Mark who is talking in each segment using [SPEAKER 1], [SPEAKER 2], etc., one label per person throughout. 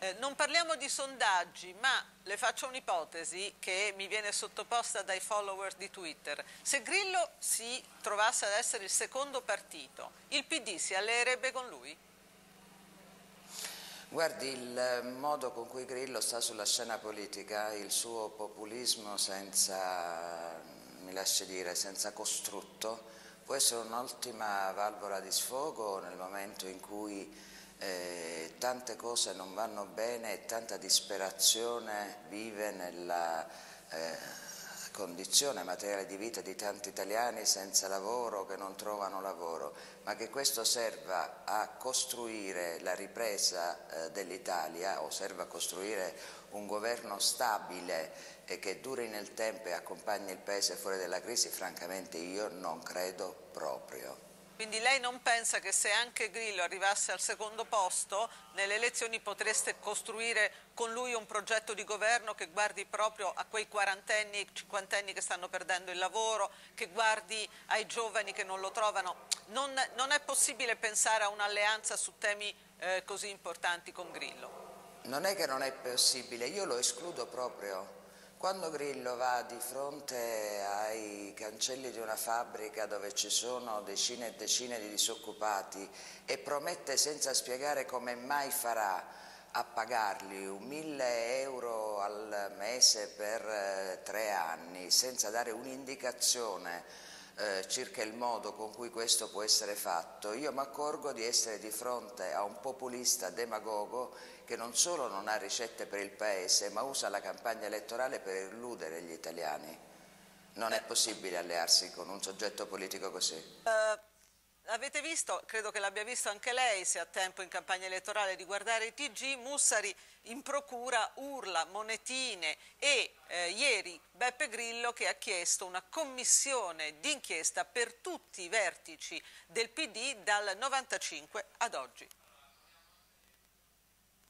[SPEAKER 1] Eh, non parliamo di sondaggi, ma le faccio un'ipotesi che mi viene sottoposta dai follower di Twitter. Se Grillo si trovasse ad essere il secondo partito, il PD si alleerebbe con lui?
[SPEAKER 2] Guardi, il modo con cui Grillo sta sulla scena politica, il suo populismo senza, mi lasci dire, senza costrutto, può essere un'ottima valvola di sfogo nel momento in cui eh, tante cose non vanno bene e tanta disperazione vive nella eh, condizione materiale di vita di tanti italiani senza lavoro, che non trovano lavoro, ma che questo serva a costruire la ripresa eh, dell'Italia o serva a costruire un governo stabile e che duri nel tempo e accompagni il Paese fuori dalla crisi, francamente io non credo proprio.
[SPEAKER 1] Quindi lei non pensa che se anche Grillo arrivasse al secondo posto, nelle elezioni potreste costruire con lui un progetto di governo che guardi proprio a quei quarantenni, cinquantenni che stanno perdendo il lavoro, che guardi ai giovani che non lo trovano? Non, non è possibile pensare a un'alleanza su temi eh, così importanti con Grillo?
[SPEAKER 2] Non è che non è possibile, io lo escludo proprio. Quando Grillo va di fronte ai cancelli di una fabbrica dove ci sono decine e decine di disoccupati e promette senza spiegare come mai farà a pagarli un mille euro al mese per eh, tre anni senza dare un'indicazione eh, circa il modo con cui questo può essere fatto, io mi accorgo di essere di fronte a un populista demagogo che non solo non ha ricette per il Paese, ma usa la campagna elettorale per illudere gli italiani. Non è possibile allearsi con un soggetto politico così. Uh,
[SPEAKER 1] avete visto, credo che l'abbia visto anche lei, se ha tempo in campagna elettorale di guardare i TG, Mussari in procura urla monetine e eh, ieri Beppe Grillo che ha chiesto una commissione d'inchiesta per tutti i vertici del PD dal 95 ad oggi.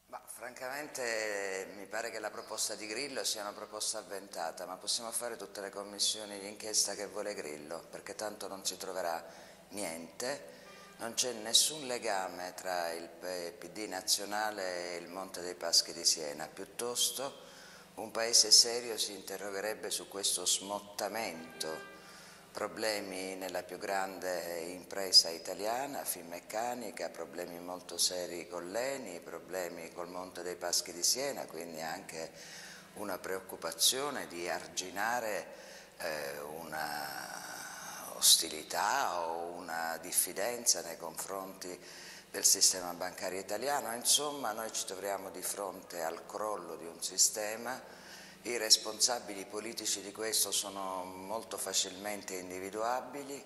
[SPEAKER 2] Ma, francamente mi pare che la proposta di Grillo sia una proposta avventata, ma possiamo fare tutte le commissioni di inchiesta che vuole Grillo, perché tanto non si troverà niente, non c'è nessun legame tra il PD nazionale e il Monte dei Paschi di Siena, piuttosto un paese serio si interrogherebbe su questo smottamento. Problemi nella più grande impresa italiana, Finmeccanica, problemi molto seri con l'ENI, problemi col Monte dei Paschi di Siena, quindi anche una preoccupazione di arginare eh, una ostilità o una diffidenza nei confronti del sistema bancario italiano. Insomma, noi ci troviamo di fronte al crollo di un sistema i responsabili politici di questo sono molto facilmente individuabili.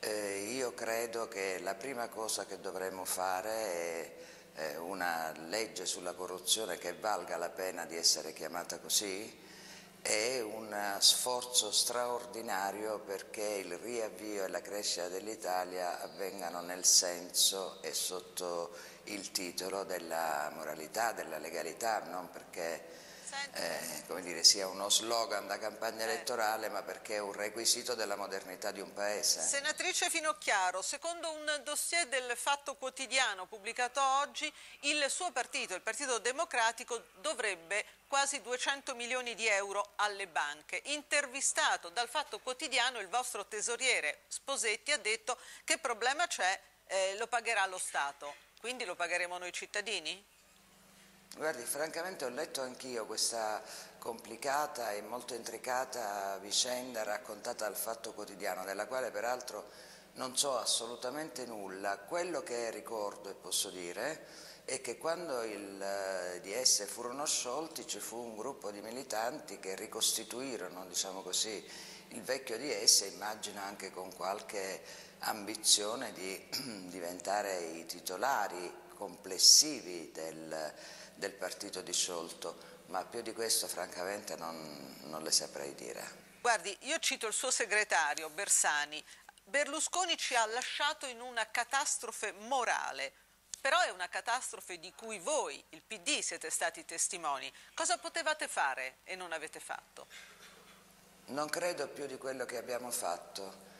[SPEAKER 2] Eh, io credo che la prima cosa che dovremmo fare è una legge sulla corruzione che valga la pena di essere chiamata così e un sforzo straordinario perché il riavvio e la crescita dell'Italia avvengano nel senso e sotto il titolo della moralità, della legalità, non perché eh, dire, sia uno slogan da campagna elettorale, ma perché è un requisito della modernità di un paese.
[SPEAKER 1] Senatrice Finocchiaro, secondo un dossier del Fatto Quotidiano pubblicato oggi, il suo partito, il Partito Democratico, dovrebbe quasi 200 milioni di euro alle banche. Intervistato dal Fatto Quotidiano, il vostro tesoriere Sposetti ha detto che problema c'è, eh, lo pagherà lo Stato. Quindi lo pagheremo noi cittadini?
[SPEAKER 2] Guardi, francamente ho letto anch'io questa complicata e molto intricata vicenda raccontata dal Fatto Quotidiano, della quale peraltro non so assolutamente nulla. Quello che ricordo e posso dire è che quando il eh, DS furono sciolti ci fu un gruppo di militanti che ricostituirono, diciamo così, il vecchio DS, immagino anche con qualche ambizione di diventare i titolari complessivi del del partito disciolto, ma più di questo francamente non, non le saprei dire.
[SPEAKER 1] Guardi, io cito il suo segretario Bersani, Berlusconi ci ha lasciato in una catastrofe morale, però è una catastrofe di cui voi, il PD, siete stati testimoni. Cosa potevate fare e non avete fatto?
[SPEAKER 2] Non credo più di quello che abbiamo fatto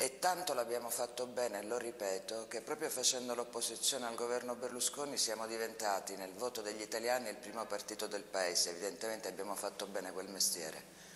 [SPEAKER 2] e tanto l'abbiamo fatto bene, lo ripeto, che proprio facendo l'opposizione al governo Berlusconi siamo diventati nel voto degli italiani il primo partito del Paese, evidentemente abbiamo fatto bene quel mestiere.